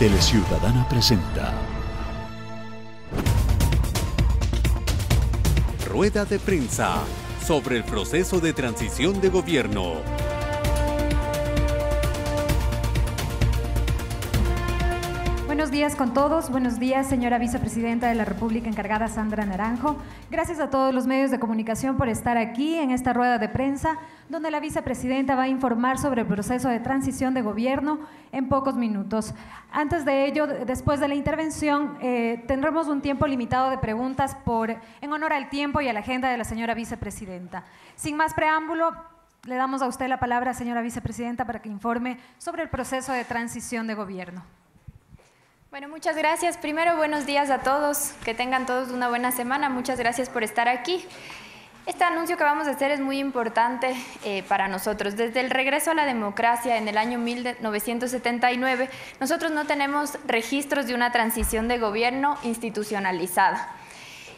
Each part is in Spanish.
Teleciudadana presenta Rueda de prensa sobre el proceso de transición de gobierno. Buenos días con todos. Buenos días, señora vicepresidenta de la República encargada Sandra Naranjo. Gracias a todos los medios de comunicación por estar aquí en esta rueda de prensa, donde la vicepresidenta va a informar sobre el proceso de transición de gobierno en pocos minutos. Antes de ello, después de la intervención, eh, tendremos un tiempo limitado de preguntas por, en honor al tiempo y a la agenda de la señora vicepresidenta. Sin más preámbulo, le damos a usted la palabra, señora vicepresidenta, para que informe sobre el proceso de transición de gobierno. Bueno, muchas gracias. Primero, buenos días a todos. Que tengan todos una buena semana. Muchas gracias por estar aquí. Este anuncio que vamos a hacer es muy importante eh, para nosotros. Desde el regreso a la democracia en el año 1979, nosotros no tenemos registros de una transición de gobierno institucionalizada.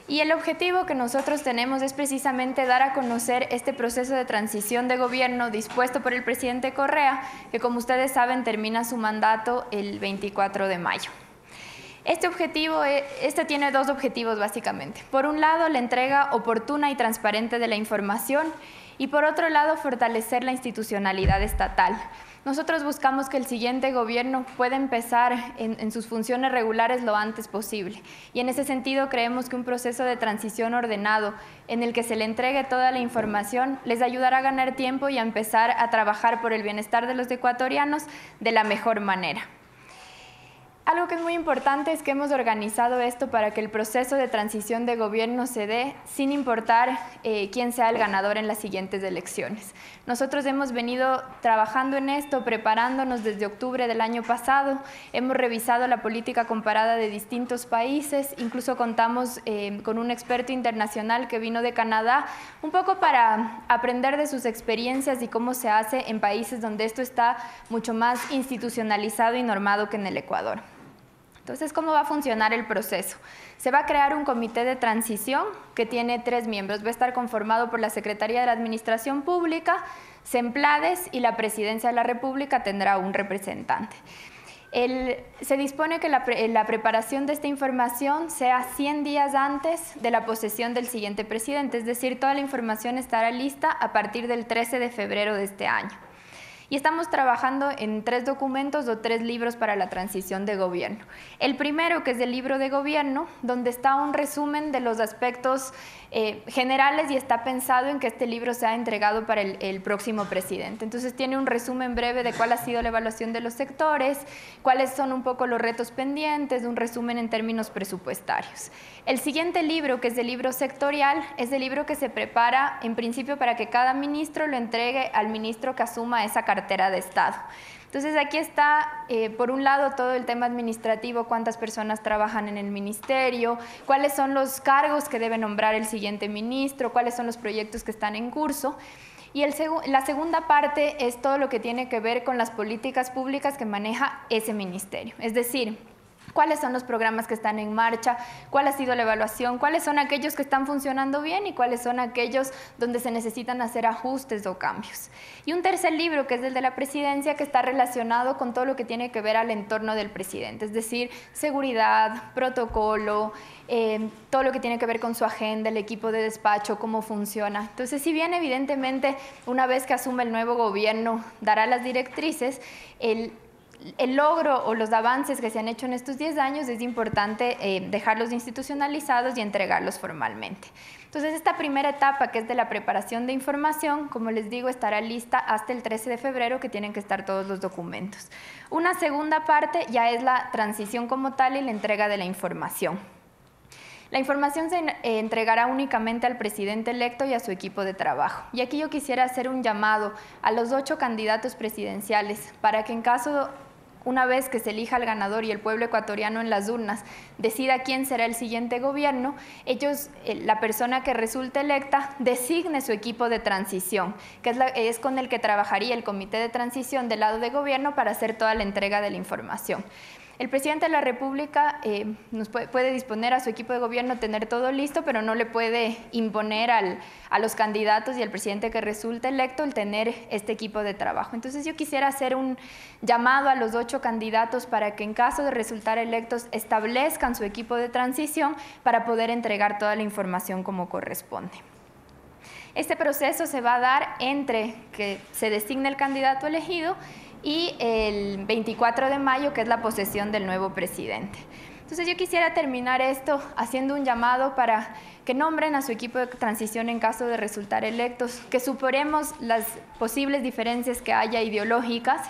Y el objetivo que nosotros tenemos es precisamente dar a conocer este proceso de transición de gobierno dispuesto por el presidente Correa, que como ustedes saben termina su mandato el 24 de mayo. Este objetivo, eh, este tiene dos objetivos básicamente. Por un lado, la entrega oportuna y transparente de la información y por otro lado, fortalecer la institucionalidad estatal. Nosotros buscamos que el siguiente gobierno pueda empezar en, en, sus funciones regulares lo antes posible. Y en ese sentido creemos que un proceso de transición ordenado en el que se le entregue toda la información les ayudará a ganar tiempo y a empezar a trabajar por el bienestar de los ecuatorianos de la mejor manera. Algo que es muy importante es que hemos organizado esto para que el proceso de transición de gobierno se dé sin importar eh, quién sea el ganador en las siguientes elecciones. Nosotros hemos venido trabajando en esto, preparándonos desde octubre del año pasado, hemos revisado la política comparada de distintos países, incluso contamos eh, con un experto internacional que vino de Canadá, un poco para aprender de sus experiencias y cómo se hace en países donde esto está mucho más institucionalizado y normado que en el Ecuador. Entonces, ¿cómo va a funcionar el proceso? Se va a crear un comité de transición que tiene tres miembros. Va a estar conformado por la Secretaría de la Administración Pública, SEMPLADES y la Presidencia de la República tendrá un representante. se dispone que la, la, preparación de esta información sea 100 días antes de la posesión del siguiente presidente, es decir, toda la información estará lista a partir del 13 de febrero de este año y estamos trabajando en tres documentos o tres libros para la transición de gobierno. El primero, que es el libro de gobierno, donde está un resumen de los aspectos eh, generales y está pensado en que este libro sea entregado para el, el, próximo presidente. Entonces tiene un resumen breve de cuál ha sido la evaluación de los sectores, cuáles son un poco los retos pendientes, un resumen en términos presupuestarios. El siguiente libro, que es el libro sectorial, es el libro que se prepara en principio para que cada ministro lo entregue al ministro que asuma esa cartera de Estado. Entonces aquí está, eh, por un lado, todo el tema administrativo, cuántas personas trabajan en el ministerio, cuáles son los cargos que debe nombrar el siguiente ministro, cuáles son los proyectos que están en curso. Y el seg la segunda parte es todo lo que tiene que ver con las políticas públicas que maneja ese ministerio. Es decir, cuáles son los programas que están en marcha, cuál ha sido la evaluación, cuáles son aquellos que están funcionando bien y cuáles son aquellos donde se necesitan hacer ajustes o cambios. Y un tercer libro, que es el de la presidencia, que está relacionado con todo lo que tiene que ver al entorno del presidente, es decir, seguridad, protocolo, eh, todo lo que tiene que ver con su agenda, el equipo de despacho, cómo funciona. Entonces, si bien evidentemente una vez que asume el nuevo gobierno dará las directrices, el el logro o los avances que se han hecho en estos 10 años es importante eh, dejarlos institucionalizados y entregarlos formalmente. Entonces, esta primera etapa, que es de la preparación de información, como les digo, estará lista hasta el 13 de febrero, que tienen que estar todos los documentos. Una segunda parte ya es la transición como tal y la entrega de la información. La información se eh, entregará únicamente al presidente electo y a su equipo de trabajo. Y aquí yo quisiera hacer un llamado a los ocho candidatos presidenciales para que en caso una vez que se elija el ganador y el pueblo ecuatoriano en las urnas decida quién será el siguiente gobierno, ellos, eh, la persona que resulte electa, designe su equipo de transición, que es, es con el que trabajaría el comité de transición del lado de gobierno para hacer toda la entrega de la información. El presidente de la República eh, nos puede, disponer a su equipo de gobierno tener todo listo, pero no le puede imponer a los candidatos y al presidente que resulte electo el tener este equipo de trabajo. Entonces yo quisiera hacer un llamado a los ocho candidatos para que en caso de resultar electos establezcan su equipo de transición para poder entregar toda la información como corresponde. Este proceso se va a dar entre que se designe el candidato elegido y el 24 de mayo, que es la posesión del nuevo presidente. Entonces yo quisiera terminar esto haciendo un llamado para que nombren a su equipo de transición en caso de resultar electos, que superemos las posibles diferencias que haya ideológicas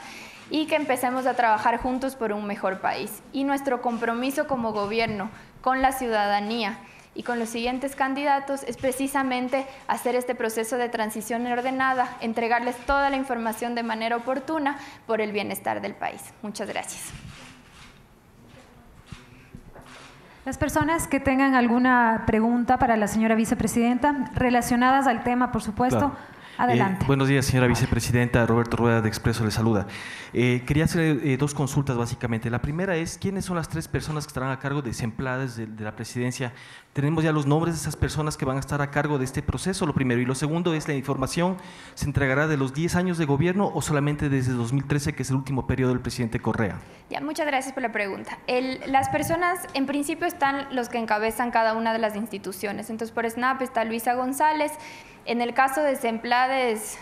y que empecemos a trabajar juntos por un mejor país. Y nuestro compromiso como gobierno con la ciudadanía y con los siguientes candidatos es precisamente hacer este proceso de transición ordenada, entregarles toda la información de manera oportuna por el bienestar del país. Muchas gracias. Las personas que tengan alguna pregunta para la señora vicepresidenta, relacionadas al tema, por supuesto, Adelante. Eh, buenos días, señora vicepresidenta. Roberto Rueda de Expreso le saluda. Eh, quería hacer eh, dos consultas básicamente. La primera es, ¿quiénes son las tres personas que estarán a cargo de desempleadas de, la presidencia? ¿Tenemos ya los nombres de esas personas que van a estar a cargo de este proceso? Lo primero. Y lo segundo es, ¿la información se entregará de los 10 años de gobierno o solamente desde 2013, que es el último periodo del presidente Correa? Ya, muchas gracias por la pregunta. las personas, en principio, están los que encabezan cada una de las instituciones. Entonces, por SNAP está Luisa González, en el caso de Semplades,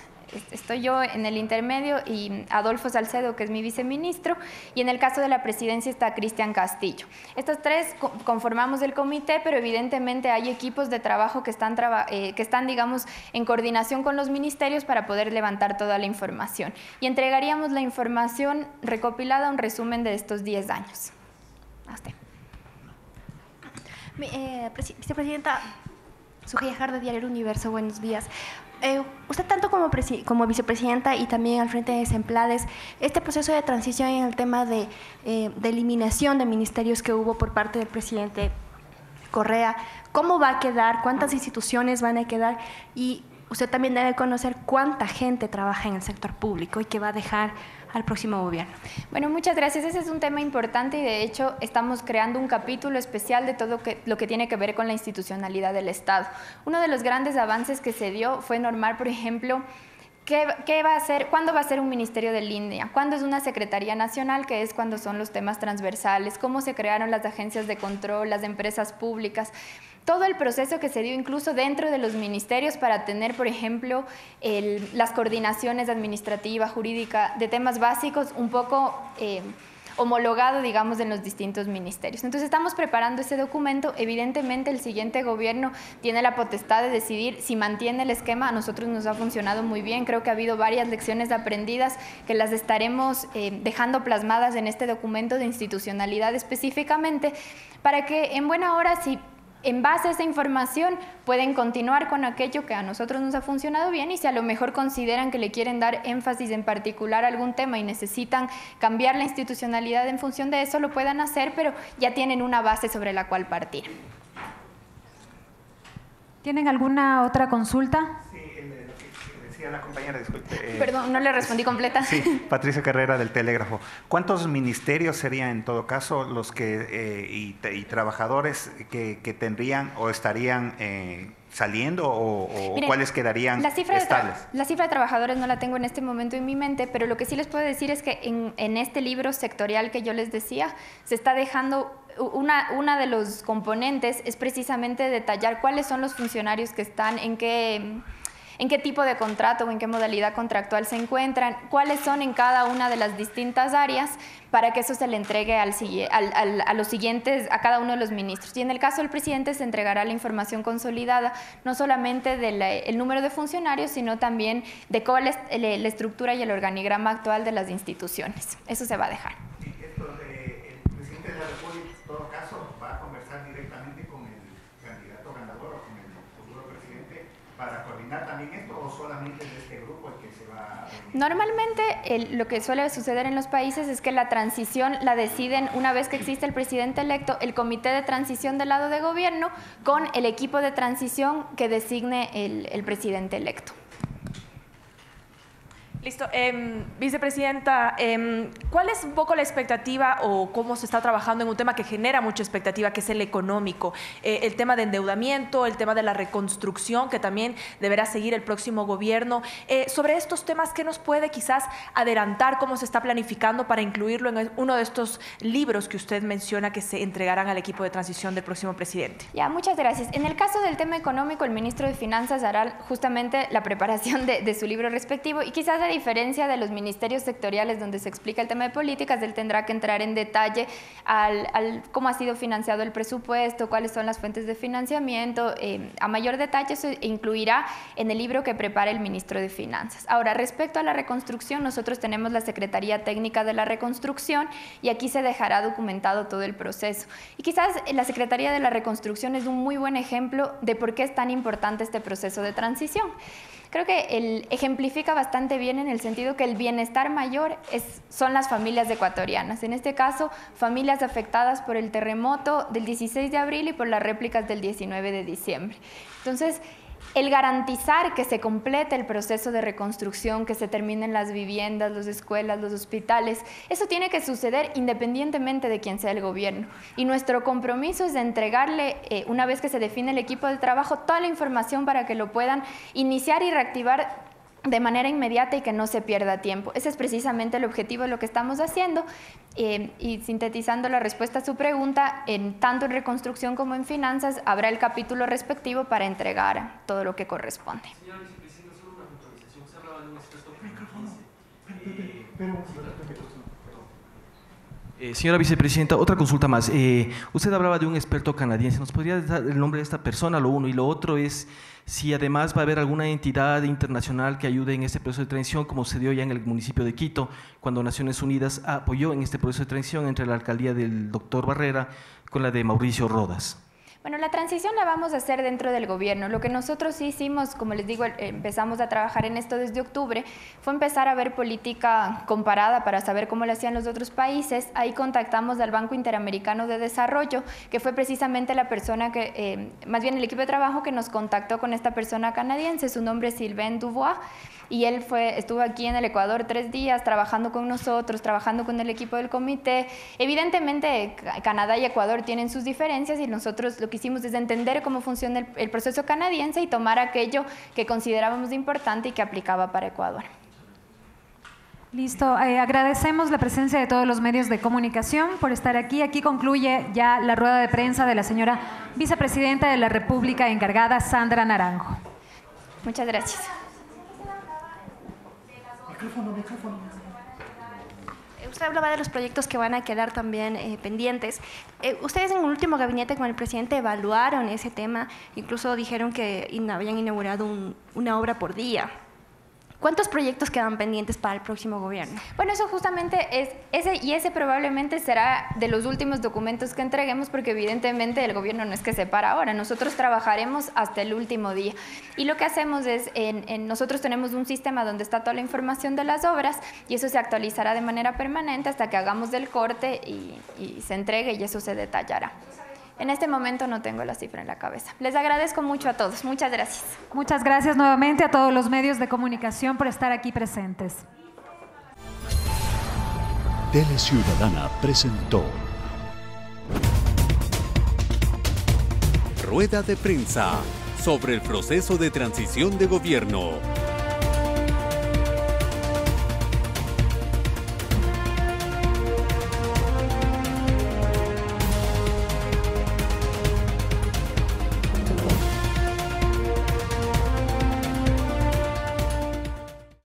estoy yo en el intermedio y Adolfo Salcedo, que es mi viceministro, y en el caso de la presidencia está Cristian Castillo. Estos tres conformamos el comité, pero evidentemente hay equipos de trabajo que están, eh, que están, digamos, en coordinación con los ministerios para poder levantar toda la información. Y entregaríamos la información recopilada, un resumen de estos 10 años. Hasta. Eh, vicepresidenta, Sujei de Diario Universo, buenos días. Eh, usted tanto como, como, vicepresidenta y también al frente de Semplades, este proceso de transición en el tema de, eh, de, eliminación de ministerios que hubo por parte del presidente Correa, ¿cómo va a quedar? ¿Cuántas instituciones van a quedar? Y usted también debe conocer cuánta gente trabaja en el sector público y qué va a dejar al próximo gobierno. Bueno, muchas gracias. Ese es un tema importante y de hecho estamos creando un capítulo especial de todo lo que tiene que ver con la institucionalidad del Estado. Uno de los grandes avances que se dio fue normar, por ejemplo, ¿Qué, va a ser, ¿Cuándo va a ser un ministerio de línea? ¿Cuándo es una Secretaría Nacional? que es cuando son los temas transversales? ¿Cómo se crearon las agencias de control, las empresas públicas? Todo el proceso que se dio incluso dentro de los ministerios para tener, por ejemplo, las coordinaciones administrativas, jurídicas, de temas básicos un poco eh, homologado, digamos, en los distintos ministerios. Entonces estamos preparando ese documento. Evidentemente el siguiente gobierno tiene la potestad de decidir si mantiene el esquema. A nosotros nos ha funcionado muy bien. Creo que ha habido varias lecciones aprendidas que las estaremos eh, dejando plasmadas en este documento de institucionalidad específicamente para que en buena hora, si en base a esa información pueden continuar con aquello que a nosotros nos ha funcionado bien y si a lo mejor consideran que le quieren dar énfasis en particular a algún tema y necesitan cambiar la institucionalidad en función de eso, lo puedan hacer, pero ya tienen una base sobre la cual partir. ¿Tienen alguna otra consulta? La compañera, disculpe. Eh, Perdón, no le respondí completa. Sí, Patricia Carrera del Telégrafo. ¿Cuántos ministerios serían en todo caso los que eh, y, trabajadores que, tendrían o estarían eh, saliendo o, cuáles quedarían la cifra estables? De la cifra de trabajadores no la tengo en este momento en mi mente, pero lo que sí les puedo decir es que en, en este libro sectorial que yo les decía, se está dejando una, una, de los componentes es precisamente detallar cuáles son los funcionarios que están, en qué en qué tipo de contrato o en qué modalidad contractual se encuentran, cuáles son en cada una de las distintas áreas para que eso se le entregue al, a los siguientes, a cada uno de los ministros. Y en el caso del presidente se entregará la información consolidada, no solamente del número de funcionarios, sino también de cuál es la estructura y el organigrama actual de las instituciones. Eso se va a dejar. También esto o solamente de este grupo el que se va Normalmente lo que suele suceder en los países es que la transición la deciden una vez que existe el presidente electo, el comité de transición del lado de gobierno con el equipo de transición que designe el presidente electo. Listo. Em, vicepresidenta, em, ¿cuál es un poco la expectativa o cómo se está trabajando en un tema que genera mucha expectativa, que es el económico? Eh, el tema de endeudamiento, el tema de la reconstrucción, que también deberá seguir el próximo gobierno. Eh, sobre estos temas, ¿qué nos puede quizás adelantar cómo se está planificando para incluirlo en uno de estos libros que usted menciona que se entregarán al equipo de transición del próximo presidente? Ya, muchas gracias. En el caso del tema económico, el ministro de Finanzas hará justamente la preparación de su libro respectivo y quizás diferencia de los ministerios sectoriales donde se explica el tema de políticas, él tendrá que entrar en detalle al, cómo ha sido financiado el presupuesto, cuáles son las fuentes de financiamiento. Eh, a mayor detalle se incluirá en el libro que prepara el ministro de Finanzas. Ahora, respecto a la reconstrucción, nosotros tenemos la Secretaría Técnica de la Reconstrucción y aquí se dejará documentado todo el proceso. Y quizás la Secretaría de la Reconstrucción es un muy buen ejemplo de por qué es tan importante este proceso de transición. Creo que él ejemplifica bastante bien en el sentido que el bienestar mayor es, son las familias ecuatorianas. En este caso, familias afectadas por el terremoto del 16 de abril y por las réplicas del 19 de diciembre. Entonces, el garantizar que se complete el proceso de reconstrucción, que se terminen las viviendas, las escuelas, los hospitales, eso tiene que suceder independientemente de quién sea el gobierno. Y nuestro compromiso es de entregarle, eh, una vez que se define el equipo de trabajo, toda la información para que lo puedan iniciar y reactivar de manera inmediata y que no se pierda tiempo. Ese es precisamente el objetivo de lo que estamos haciendo eh, y sintetizando la respuesta a su pregunta, en tanto en reconstrucción como en finanzas habrá el capítulo respectivo para entregar todo lo que corresponde. Eh, señora vicepresidenta, otra consulta más. Eh, usted hablaba de un experto canadiense. ¿Nos podría dar el nombre de esta persona, lo uno? Y lo otro es si además va a haber alguna entidad internacional que ayude en este proceso de transición, como se dio ya en el municipio de Quito, cuando Naciones Unidas apoyó en este proceso de transición entre la alcaldía del doctor Barrera con la de Mauricio Rodas. Bueno, la transición la vamos a hacer dentro del gobierno. Lo que nosotros hicimos, como les digo, empezamos a trabajar en esto desde octubre, fue empezar a ver política comparada para saber cómo lo hacían los otros países. Ahí contactamos al Banco Interamericano de Desarrollo, que fue precisamente la persona que, eh, más bien el equipo de trabajo que nos contactó con esta persona canadiense. Su nombre es Sylvain Dubois y él fue, estuvo aquí en el Ecuador tres días trabajando con nosotros, trabajando con el equipo del comité. Evidentemente, Canadá y Ecuador tienen sus diferencias y nosotros lo que hicimos es entender cómo funciona el, proceso canadiense y tomar aquello que considerábamos importante y que aplicaba para Ecuador. Listo, eh, agradecemos la presencia de todos los medios de comunicación por estar aquí. Aquí concluye ya la rueda de prensa de la señora vicepresidenta de la República encargada, Sandra Naranjo. Muchas gracias. Eh, usted hablaba de los proyectos que van a quedar también eh, pendientes. Eh, ustedes en el último gabinete con el presidente evaluaron ese tema, incluso dijeron que habían inaugurado una obra por día. ¿Cuántos proyectos quedan pendientes para el próximo gobierno? Bueno, eso justamente es ese y ese probablemente será de los últimos documentos que entreguemos porque evidentemente el gobierno no es que se para ahora, nosotros trabajaremos hasta el último día. Y lo que hacemos es, en, nosotros tenemos un sistema donde está toda la información de las obras y eso se actualizará de manera permanente hasta que hagamos del corte y se entregue y eso se detallará. En este momento no tengo la cifra en la cabeza. Les agradezco mucho a todos. Muchas gracias. Muchas gracias nuevamente a todos los medios de comunicación por estar aquí presentes. Tele Ciudadana presentó Rueda de prensa sobre el proceso de transición de gobierno